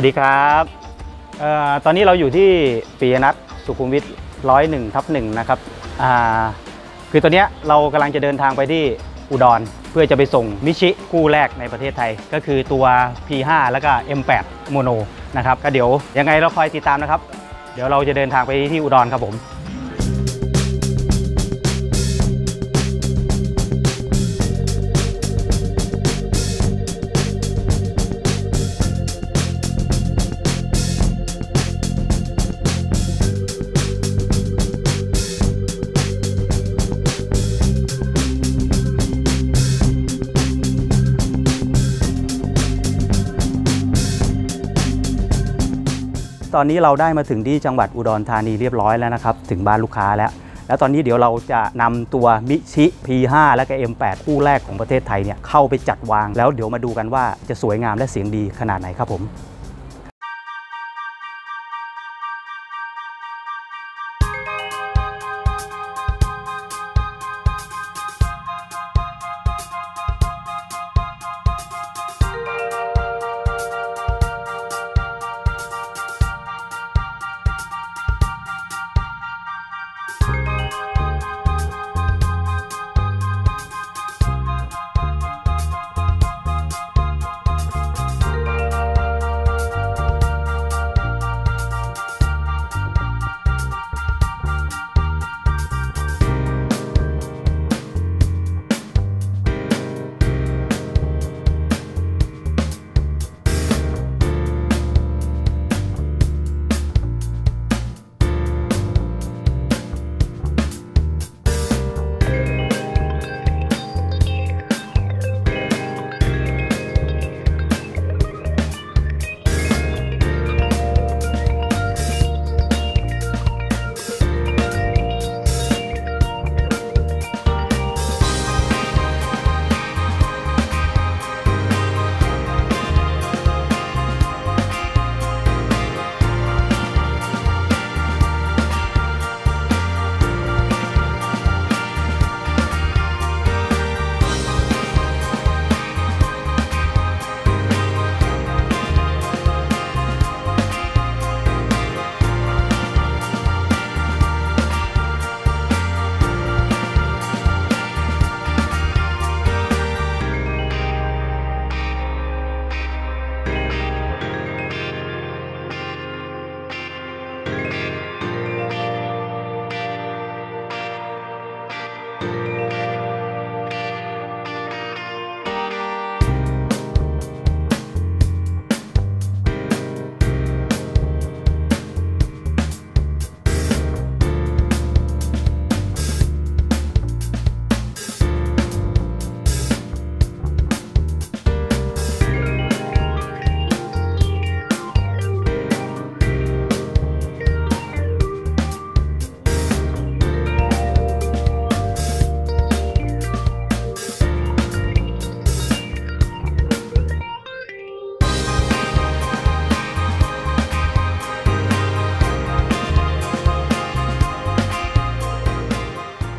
วัสดีครับออตอนนี้เราอยู่ที่ปียนัทสุขุมวิทร้อยหนึ่งทับหนึ่งนะครับคือตอนนี้เรากำลังจะเดินทางไปที่อุดร เพื่อจะไปส่งมิชิคู่แรกในประเทศไทย ก็คือตัว P5 แล้วก็ M8 โมโนนะครับก็เดี๋ยวยังไงเราคอยติดตามนะครับ เดี๋ยวเราจะเดินทางไปที่อุดรครับผม ตอนนี้เราได้มาถึงที่จังหวัดอุดรธานีเรียบร้อยแล้วนะครับ ถึงบ้านลูกค้าแล้ว แล้วตอนนี้เดี๋ยวเราจะนำตัวมิชิ P5 และก็ M8 คู่แรกของประเทศไทยเนี่ยเข้าไปจัดวาง แล้วเดี๋ยวมาดูกันว่าจะสวยงามและเสียงดีขนาดไหนครับผม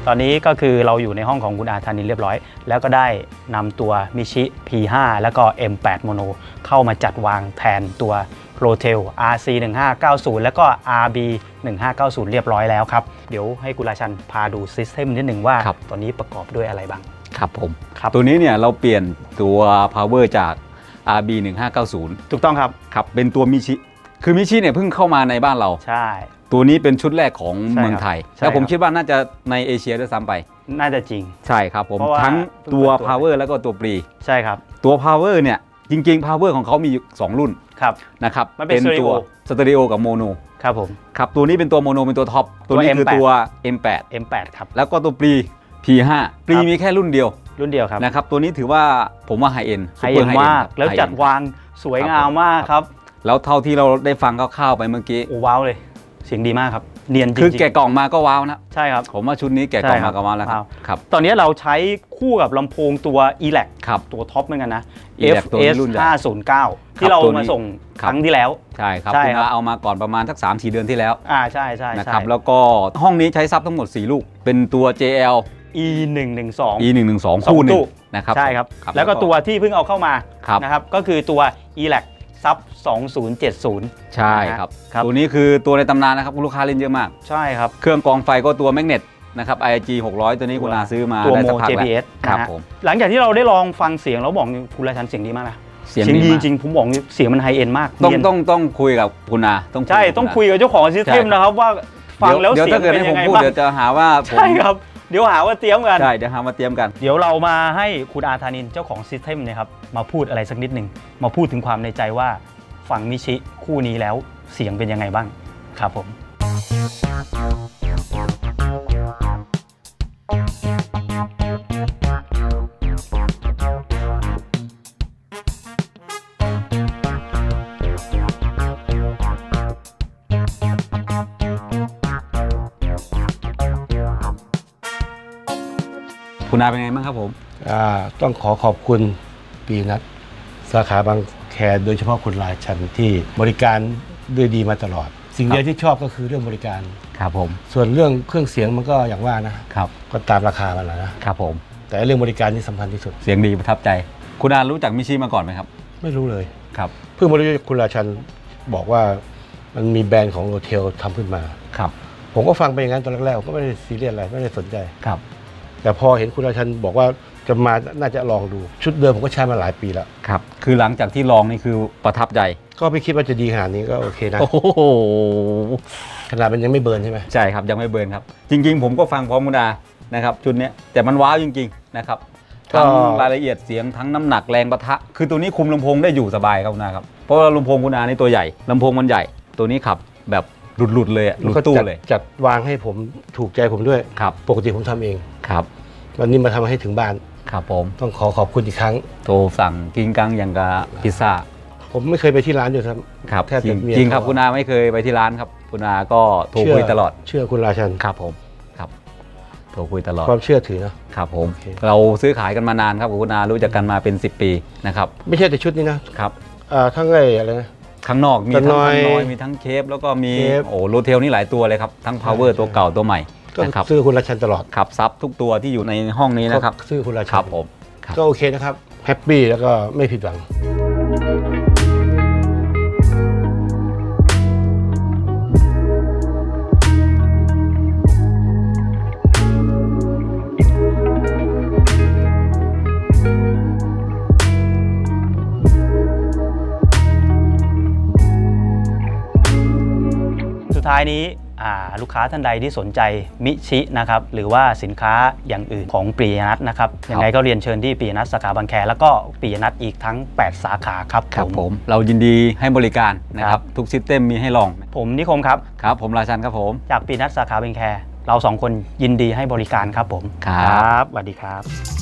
ตอนนี้ก็คือเราอยู่ในห้องของคุณอาธานินเรียบร้อย แล้วก็ได้นำตัวมิชิ P5 แล้วก็ M8 Mono เข้ามาจัดวางแทนตัว r o t e l RC 1590แล้วก็ RB 1590 เรียบร้อยแล้วครับ เดี๋ยวให้กุลาชันพาดูซิสเต็มนิดหนึ่งว่าครับตอนนี้ประกอบด้วยอะไรบ้างครับผมครับตัวนี้เนี่ยเราเปลี่ยนตัว power จาก RB 1590ถูกต้องครับครับเป็นตัวมิชิ คือมิชิเนี่ยเพิ่งเข้ามาในบ้านเราใช่ ตัวนี้เป็นชุดแรกของใช่ครับเมืองไทยใช่แล้วผมครับคิดว่าน่าจะในเอเชียด้วยซ้ำไป น่าจะจริง ใช่ครับผมเพราะว่าทั้งเพิ่งตัวเปิดตัว power แล้วก็ตัว pre ใช่ครับ ตัว power เนี่ยจริงๆ power ของเขามีอยู่สองรุ่นครับนะครับมันเป็นตัว stereo สเตอริโอกับโมโนครับผมครับตัวนี้เป็นตัว mono เป็นตัว top ตัวนี้คือ M8 ตัว M8 M8 ครับแล้วก็ตัวปรี P5 ปรีครับมีแค่รุ่นเดียว รุ่นเดียวครับนะครับตัวนี้ถือว่าผมว่าไฮเอ็นไฮเอ็นมากแล้วจัดวางสวยงามมากครับ แล้วเท่าที่เราได้ฟังคร่าวๆไปเมื่อกี้โอ้ว้าวเลย เสียงดีมากครับ เนียนจริงๆคือแกะกล่องมาก็ว้าวนะ ใช่ครับ ผมว่าชุดนี้แกะกล่องใช่ครัมาบก็ว้าวแล้วครับว้าวครับ ตอนนี้เราใช้คู่กับลำโพงตัว e l a c ครับตัวท็อปเหมือนกันนะ ELAC ตัวนี้ FS รุ่นใหญ่509ที่เราตัวนี้มาส่งครัคบรั้งที่แล้ว ใช่ครับใช่คุณครับอาเอามาก่อนประมาณสัก 3 4 เดือนที่แล้ว อ่าใช่ใช่นะใช่ครับแล้วก็ห้องนี้ใช้ซับทั้งหมด 4 ลูก เป็นตัว JL E 1 1 2 E 1 1 2คู่หนึ่งนะครับใช่ครับครับแล้วก็ตัวที่เพิ่งเอาเข้ามาครับนะครับก็คือตัว e l a c ซับ2070 ใช่ครับครับ ตัวนี้คือตัวในตำนานนะครับลูกค้าเล่นเยอะมาก ใช่ครับ เครื่องกรองไฟก็ตัวแมกเนตนะครับ IIG 600 ตัวนี้คุณอาซื้อมาตัวได้โมสักพักแล้ว JPS ครับนะฮะผมหลังจากที่เราได้ลองฟังเสียงแล้วบอกคุณราชันเสียงดีมากนะเสียงดีดีจมากริงๆผมบอกเสียงมันไฮเอ็นมาก ต้องเนียนต้องต้องคุยกับคุณอาต้องใช่กับต้องณาคุยกับเจ้าของซิสเต็มใช่นะครับว่าฟังแล้วเดี๋ยวเสียถ้างเกิดเป็นให้ผยัมงไงพูดบ้างเดี๋ยวจะหาว่าผมใช่ครับ เดี๋ยวหาว่าเตรียมกัน ใช่ เดี๋ยวหามาเตรียมกัน เดี๋ยวเรามาให้คุณอาธานินเจ้าของซิสเต็มเนี่ยครับมาพูดอะไรสักนิดหนึ่งมาพูดถึงความในใจว่าฝั่งมิชิคู่นี้แล้วเสียงเป็นยังไงบ้างครับผม คุณอาเป็นไงบ้างครับผมอ่าต้องขอขอบคุณปีนัทสาขาบางแคโดยเฉพาะคุณลายชันที่บริการด้วยดีมาตลอด สิ่งเดียวที่ชอบก็คือเรื่องบริการครับผมส่วนเรื่องเครื่องเสียงมันก็อย่างว่านะครับก็ตามราคามันแหละนะครับผม แต่เรื่องบริการนี่สำคัญที่สุดเสียงดีประทับใจ คุณอารู้จักมิชิมาก่อนไหมครับ ไม่รู้เลยครับเพิ่งมารู้จากคุณราชันบอกว่ามันมีแบรนด์ของโรเทลทำขึ้นมาครับผมก็ฟังไปอย่างนั้นตอนแรกๆผมก็ไม่ได้ซีเรียสอะไรไม่ได้สนใจครับ แต่พอเห็นคุณราชันบอกว่าจะมาน่าจะลองดู ชุดเดิมผมก็ใช้มาหลายปีแล้ว ครับ คือหลังจากที่ลองนี่คือประทับใจ ก็ไม่คิดว่าจะดีขนาดนี้ก็โอเคนะ โอ้โห ขนาดมันยังไม่เบิร์นใช่ไหมใช่ครับยังไม่เบิร์นครับ จริง ๆ ผมก็ฟังพร้อมคุณอานะครับชุดเนี้ยแต่มันว้าวจริง ๆ นะครับทั้งรายละเอียดเสียงทั้งน้ำหนักแรงปะทะ คือตัวนี้คุมลำโพงได้อยู่สบายครับคุณอาครับ เพราะว่าลำโพงคุณอานี่ตัวใหญ่ลำโพงมันใหญ่ ตัวนี้ขับแบบ หลุดๆเลยอะหลุดก็ตู้จัดเลย จัดวางให้ผมถูกใจผมด้วย ครับปกติผมทำเอง ครับวันนี้มาทำให้ถึงบ้าน ครับผมต้องขอขอบคุณอีกครั้ง โทรสั่งกิ้งกังอย่างกับพิซซ่า ผมไม่เคยไปที่ร้านด้วยครับ ครับแทบจริจะงเมียจริงครับเขา คุณอาไม่เคยไปที่ร้านครับ คุณอาก็โทรคุยตลอด เชื่อคุณราชันครับผม ครับ โทรคุยตลอด ความเชื่อถือนะครับผม โอเค เราซื้อขายกันมานานครับกับคุณอารู้จักกันมาเป็น 10 ปีนะครับ ไม่ใช่แต่ชุดนี้นะครับอ่าทั้งไอ้อะไรนะ ข้างนอกมีกัทั้นงน้อยข้างน้อยมีทั้งเคฟแล้วก็มีเคฟโอ้โรเทลนี่หลายตัวเลยครับ ทั้ง power ใช่ตัวเก่าตัวใหม่ก็นะครับซื้อคุณราชันตลอดขับซับทุกตัวที่อยู่ในห้องนี้นะครับก็ซื้อคุณราชันครับผมครับก็โอเคนะครับแฮปปี้แล้วก็ไม่ผิดหวัง สุดท้ายนี้อ่าลูกค้าท่านใดที่สนใจมิชินะครับหรือว่าสินค้าอย่างอื่นของปียนัทนะครับยังไงก็เรียนเชิญที่ปียนัทสาขาบางแคแล้วก็ปียนัทอีกทั้ง 8 สาขาครับครับผม เรายินดีให้บริการนะคครัรับบทุกซิสเต็มมีให้ลอง ผมนิคมครับครับ ผมราชันครับผม จากปีนัทสาขาบางแคเราสองคนยินดีให้บริการครับผมครับสวัสดีครับ